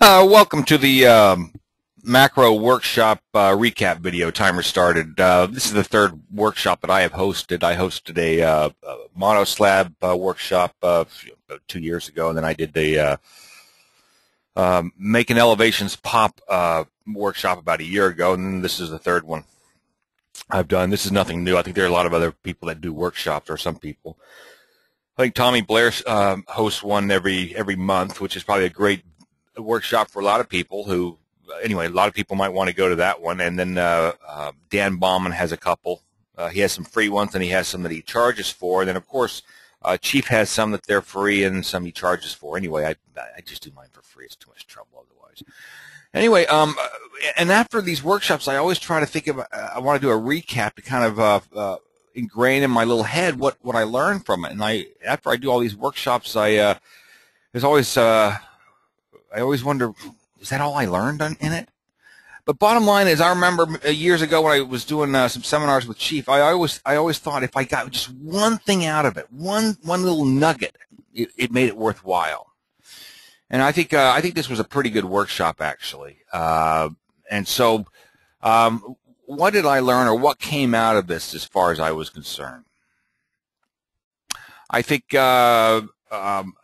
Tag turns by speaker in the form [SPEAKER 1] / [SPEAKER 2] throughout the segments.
[SPEAKER 1] Uh, welcome to the um, macro workshop uh, recap video. Timer started. Uh, this is the third workshop that I have hosted. I hosted a, uh, a monoslab uh, workshop uh, two years ago, and then I did the uh, um, making elevations pop workshop about a year ago, and this is the third one I've done. This is nothing new. I think there are a lot of other people that do workshops, or some people. I think Tommy Blair um, hosts one every every month, which is probably a great workshop for a lot of people who, anyway, a lot of people might want to go to that one. And then uh, uh, Dan Bauman has a couple. Uh, he has some free ones, and he has some that he charges for. And then, of course, uh, Chief has some that they're free and some he charges for. Anyway, I I just do mine for free. It's too much trouble otherwise. Anyway, um, and after these workshops, I always try to think of. I want to do a recap to kind of uh, uh, ingrain in my little head what what I learned from it. And I after I do all these workshops, I uh, there's always uh, I always wonder, is that all I learned in it? But bottom line is, I remember uh, years ago when I was doing uh, some seminars with Chief, I always I always thought if I got just one thing out of it, one one little nugget, it, it made it worthwhile. And I think uh, I think this was a pretty good workshop actually. Uh, and so, um, what did I learn, or what came out of this as far as I was concerned? I think uh, um,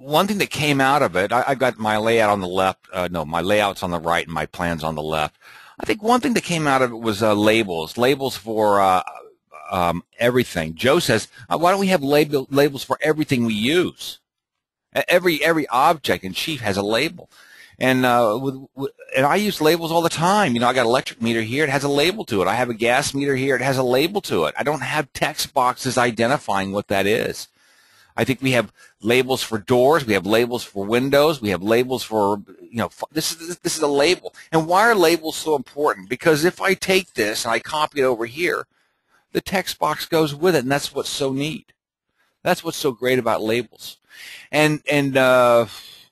[SPEAKER 1] one thing that came out of it, I, I got my layout on the left. Uh, no, my layout's on the right, and my plans on the left. I think one thing that came out of it was uh, labels, labels for uh, um, everything. Joe says, uh, "Why don't we have label, labels for everything we use? Every every object in Chief has a label." And uh, with, with, and I use labels all the time. You know, I got an electric meter here; it has a label to it. I have a gas meter here; it has a label to it. I don't have text boxes identifying what that is. I think we have labels for doors, we have labels for windows, we have labels for you know this is this is a label. And why are labels so important? Because if I take this and I copy it over here, the text box goes with it, and that's what's so neat. That's what's so great about labels. And and uh,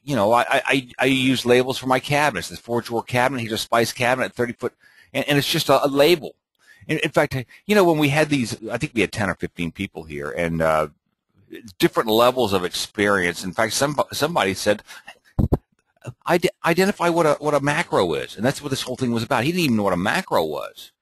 [SPEAKER 1] you know, I, I, I use labels for my cabinets. This four drawer cabinet, here's a spice cabinet, 30 foot, and, and it's just a, a label. In, in, fact, you know, when we had these, I think we had 10 or 15 people here, and uh, different levels of experience. In fact, some, somebody said, identify what a what a macro is, and that's what this whole thing was about. He didn't even know what a macro was.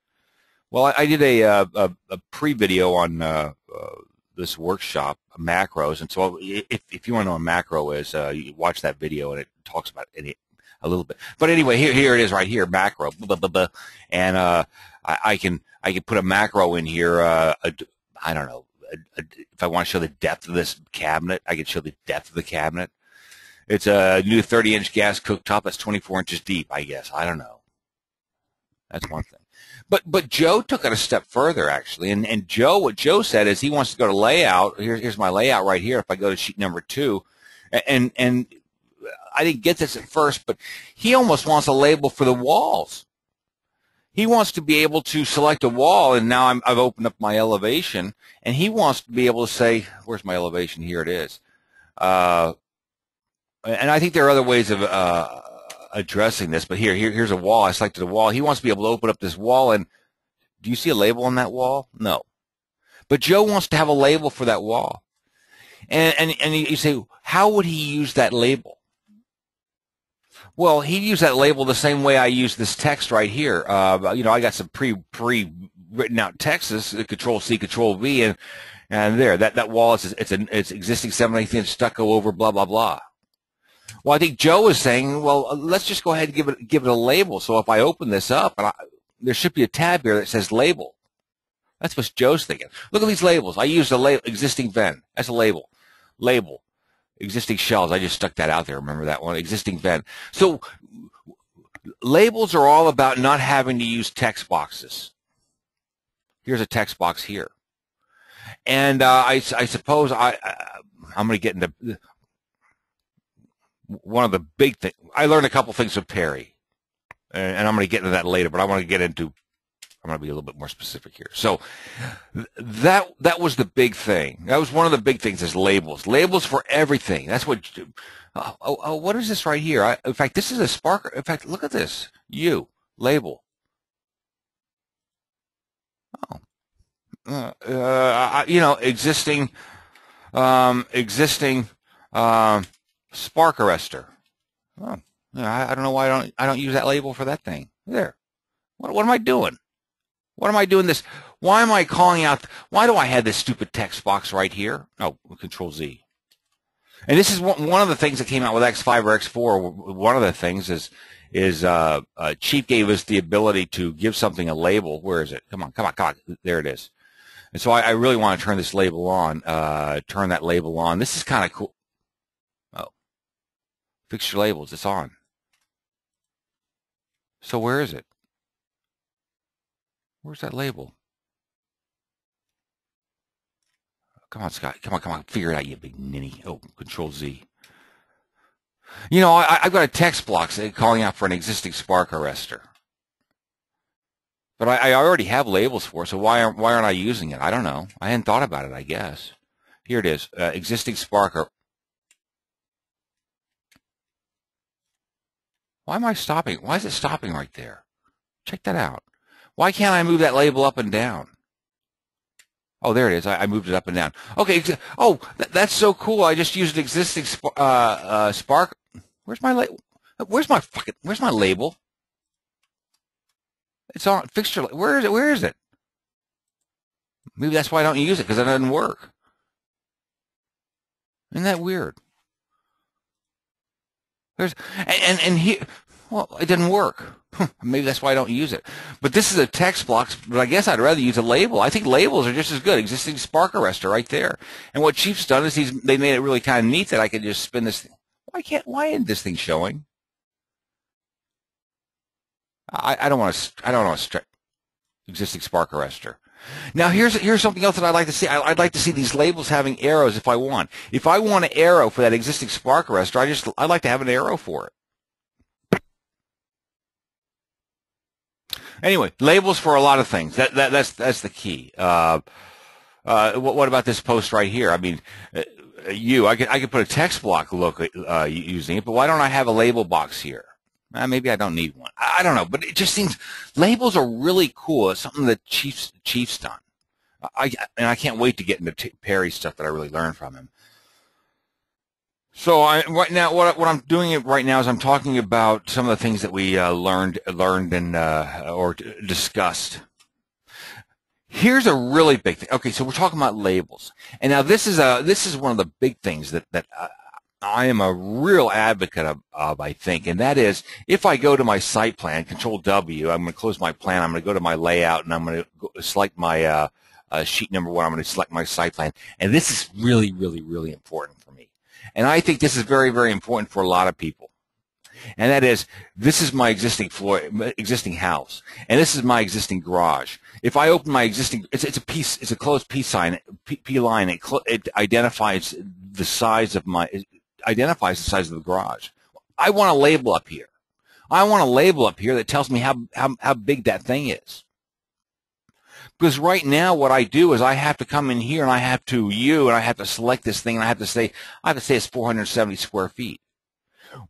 [SPEAKER 1] Well, I, I did a, uh, a, a pre-video on uh, uh, this workshop, macros. And so if, if you want to know what a macro is, uh, you watch that video and it talks about it a little bit. But anyway, here, here it is right here, macro. Blah, blah, blah, and uh, I, I, can I can put a macro in here. Uh, I don't know. A, if I want to show the depth of this cabinet, I can show the depth of the cabinet. It's a new 30-inch gas cooktop that's 24 inches deep, I guess. I don't know. That's one thing. But but Joe took it a step further actually, and and Joe what Joe said is he wants to go to layout. Here, here's my layout right here. If I go to sheet number two, and and I didn't get this at first, but he almost wants a label for the walls. He wants to be able to select a wall, and now i have opened up my elevation, and he wants to be able to say, "Where's my elevation? Here it is." Uh, and I think there are other ways of uh, addressing this, but here, here, here's a wall. I selected a wall. He wants to be able to open up this wall, and do you see a label on that wall? No. But Joe wants to have a label for that wall. And, and, and you say, how would he use that label? Well, he'd use that label the same way I use this text right here. Uh, you know, I got some pre, pre written out texts, control C, control V, and, and there, that, that wall is, it's an, it's existing 7 8 inch stucco over blah, blah, blah. Well, I think Joe is saying, well, let's just go ahead and give it give it a label. So if I open this up, I, there should be a tab here that says label. That's what Joe's thinking. Look at these labels. I used a label, existing vent. That's a label. Label. Existing shells. I just stuck that out there. Remember that one? Existing vent. So labels are all about not having to use text boxes. Here's a text box here. And uh, I, I suppose I, I I'm going to get into one of the big things. I learned a couple things with Perry, and I'm going to get into that later. But I want to get into. I'm going to be a little bit more specific here. So that that was the big thing. That was one of the big things is labels. Labels for everything. That's what. Oh, oh, oh what is this right here? I, in fact, this is a spark. In fact, look at this. You label. Oh, uh, uh, you know, existing, um, existing. Um, spark arrestor. Oh, I, I don't know why I don't I don't use that label for that thing. There. What, what am I doing? What am I doing this? Why am I calling out? Why do I have this stupid text box right here? Oh, Control Z. And this is one of the things that came out with X5 or X4. One of the things is is uh, uh, Chief gave us the ability to give something a label. Where is it? Come on, come on, come on. There it is. And so I, I really want to turn this label on. Uh, turn that label on. This is kind of cool. Oh, fix your labels. It's on. So where is it? Where's that label? Come on, Scott. Come on, come on. Figure it out, you big ninny. Oh, Control Z. You know, I, have got a text block calling out for an existing spark arrestor. But I, I, already have labels for so why aren't, why aren't I using it? I don't know. I hadn't thought about it, I guess. Here it is. Uh, existing sparker. Why am I stopping? Why is it stopping right there? Check that out. Why can't I move that label up and down? Oh, there it is. I, I moved it up and down. Okay. Oh, th that's so cool. I just used an existing sp uh, uh, Spark. Where's my label? Where's my fucking? Where's my label? It's on fixture. Where is it? Where is it? Maybe that's why I don't use it because it doesn't work. Isn't that weird? There's and and, and here. Well, it didn't work. Maybe that's why I don't use it. But this is a text block, but I guess I'd rather use a label. I think labels are just as good. Existing spark arrestor right there. And what Chief's done is he's they made it really kind of neat that I could just spin this. Thing. Why can't? Why isn't this thing showing? I, I don't want to. I don't want to existing spark arrestor. Now here's here's something else that I'd like to see. I, would like to see these labels having arrows if I want. If I want an arrow for that existing spark arrestor, I just I'd like to have an arrow for it. Anyway, labels for a lot of things. That, that that's that's the key. Uh, uh, what, what, about this post right here? I mean, uh, you, I could I could put a text block look uh, using it, but why don't I have a label box here? Uh, maybe I don't need one. I, I don't know, but it just seems labels are really cool. It's something that Chiefs Chiefs done. I and I can't wait to get into Perry stuff that I really learned from him. So I, right now, what, what I'm doing right now is I'm talking about some of the things that we uh, learned learned and uh, or discussed. Here's a really big thing. Okay, so we're talking about labels, and now this is a this is one of the big things that that uh, I am a real advocate of, of, I think, and that is if I go to my site plan, Control W, I'm going to close my plan. I'm going to go to my layout, and I'm going to select my uh, uh, sheet number one. I'm going to select my site plan, and this is really, really, really important. And I think this is very, very important for a lot of people. And that is, this is my existing floor, existing house, and this is my existing garage. If I open my existing, it's, it's a piece, it's a closed P sign, P, P line. It, it identifies the size of my, identifies the size of the garage. I want a label up here. I want a label up here that tells me how, how, how big that thing is. Because right now what I do is I have to come in here and I have to you and I have to select this thing and I have to say, I have to say it's 470 square feet.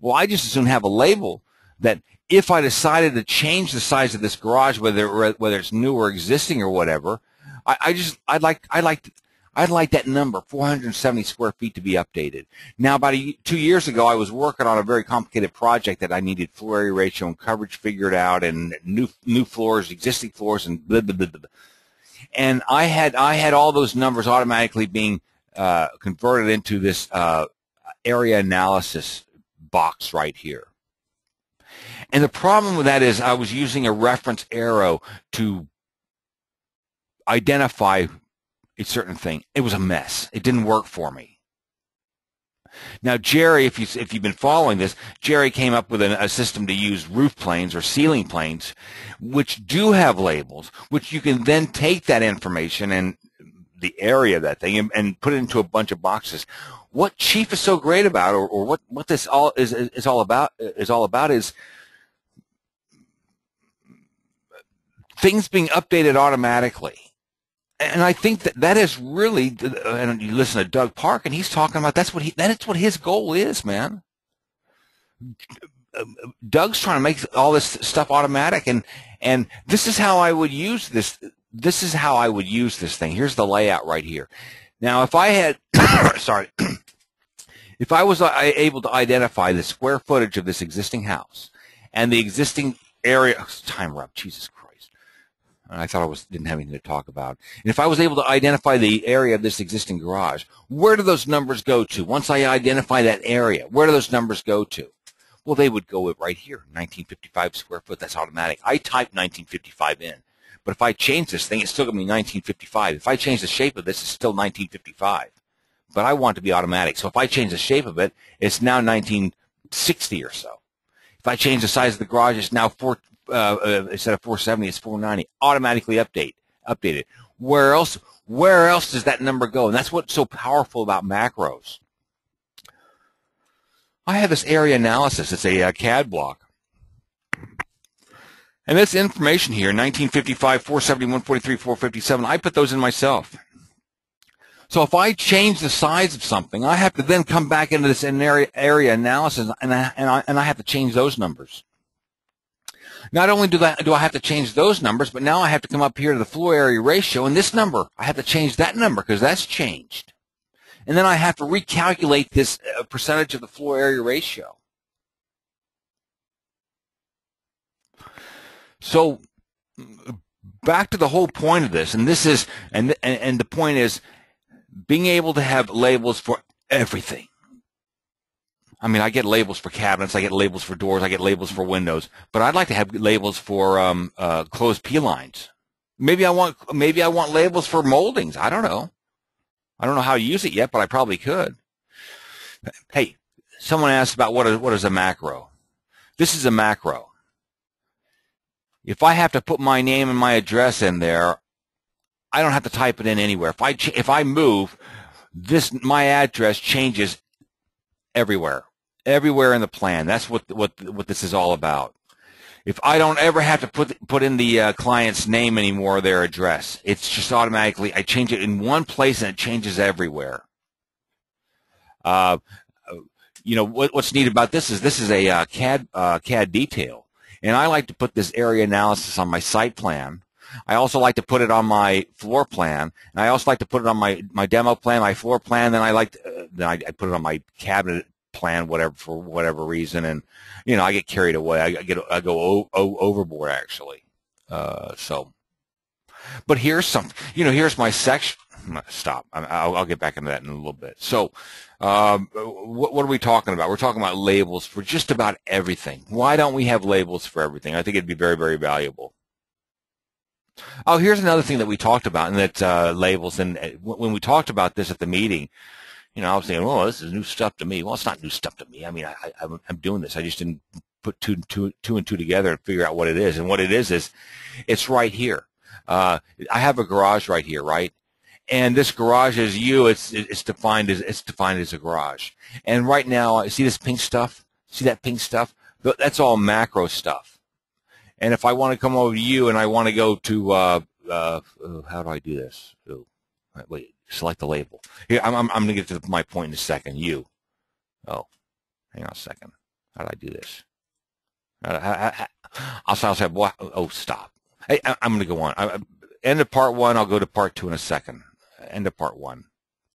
[SPEAKER 1] Well, I just soon have a label that if I decided to change the size of this garage, whether whether it's new or existing or whatever, I, I just I'd like I'd like I'd like that number 470 square feet to be updated. Now, about a, two years ago, I was working on a very complicated project that I needed floor area ratio and coverage figured out, and new new floors, existing floors, and blah blah blah. blah and I had I had all those numbers automatically being uh, converted into this uh, area analysis box right here. And the problem with that is I was using a reference arrow to identify a certain thing. It was a mess. It didn't work for me. Now, Jerry, if, you, if you've been following this, Jerry came up with a, a system to use roof planes or ceiling planes, which do have labels, which you can then take that information and the area of that thing and, and put it into a bunch of boxes. What Chief is so great about, or, or what, what this all is, is all about, is all about is things being updated automatically and I think that that is really, and you listen to Doug Park, and he's talking about that's what he that's what his goal is, man. Doug's trying to make all this stuff automatic, and and this is how I would use this. This is how I would use this thing. Here's the layout right here. Now, if I had, sorry, if I was uh, able to identify the square footage of this existing house and the existing area, oh, time up, Jesus Christ. I thought I was didn't have anything to talk about. And if I was able to identify the area of this existing garage, where do those numbers go to? Once I identify that area, where do those numbers go to? Well, they would go right here, 1955 square foot. That's automatic. I type 1955 in. But if I change this thing, it's still going to be 1955. If I change the shape of this, it's still 1955. But I want it to be automatic. So if I change the shape of it, it's now 1960 or so. If I change the size of the garage, it's now four, uh, uh, instead of 470, it's 490. Automatically update, updated. Where else, where else does that number go? And that's what's so powerful about macros. I have this area analysis. It's a, uh, CAD block. And this information here, 1955, 470, 143, 457, I put those in myself. So if I change the size of something, I have to then come back into this area, area analysis and I, and, I, and I have to change those numbers. Not only do, that, do I have to change those numbers, but now I have to come up here to the floor area ratio and this number, I have to change that number because that's changed. And then I have to recalculate this uh, percentage of the floor area ratio. So back to the whole point of this, and this is, and, and, and the point is being able to have labels for everything. I mean, I get labels for cabinets, I get labels for doors, I get labels for windows, but I'd like to have labels for um, uh, closed P lines. Maybe I want maybe I want labels for moldings. I don't know. I don't know how to use it yet, but I probably could. Hey, someone asked about what is what is a macro. This is a macro. If I have to put my name and my address in there, I don't have to type it in anywhere. If I if I move, this my address changes everywhere, everywhere in the plan. That's what what what this is all about. If I don't ever have to put put in the uh, client's name anymore, their address, it's just automatically I change it in one place and it changes everywhere. Uh, you know what, what's neat about this is this is a uh, CAD uh, CAD detail. And I like to put this area analysis on my site plan. I also like to put it on my floor plan, and I also like to put it on my, my demo plan, my floor plan. Then I like to, uh, then I, I, put it on my cabinet plan, whatever for whatever reason, and you know I get carried away. I, get I go o- o- overboard actually. Uh, so, but here's some, you know, here's my section. Stop. I'll, I'll get back into that in a little bit. So, um, what, what, are we talking about? We're talking about labels for just about everything. Why don't we have labels for everything? I think it'd be very, very valuable. Oh, here's another thing that we talked about, and that uh, labels. And uh, when we talked about this at the meeting, you know, I was thinking, well, this is new stuff to me. Well, it's not new stuff to me. I mean, I, I, I'm doing this. I just didn't put two, two, two and two together and figure out what it is. And what it is is, it's right here. Uh, I have a garage right here, right? and this garage is you. It's it's defined as it's defined as a garage. And right now, see this pink stuff? See that pink stuff? That's all macro stuff. And if I want to come over to you and I want to go to uh, uh, uh how do I do this? Oh, wait, select the label. Here, I'm I'm, I'm going to get to my point in a second. You. Oh, hang on a second. How do I do this? I'll, I'll say, oh, stop. Hey, I'm going to go on. I, end of part one. I'll go to part two in a second end of part one.